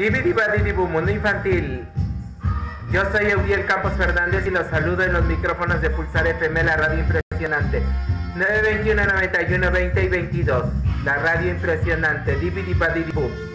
Dibidi Badidibu, Mundo Infantil. Yo soy Eudiel Campos Fernández y los saludo en los micrófonos de Pulsar FM, la radio impresionante. 921, 91, 20 y 22. La radio impresionante. Dibidi Badidibu.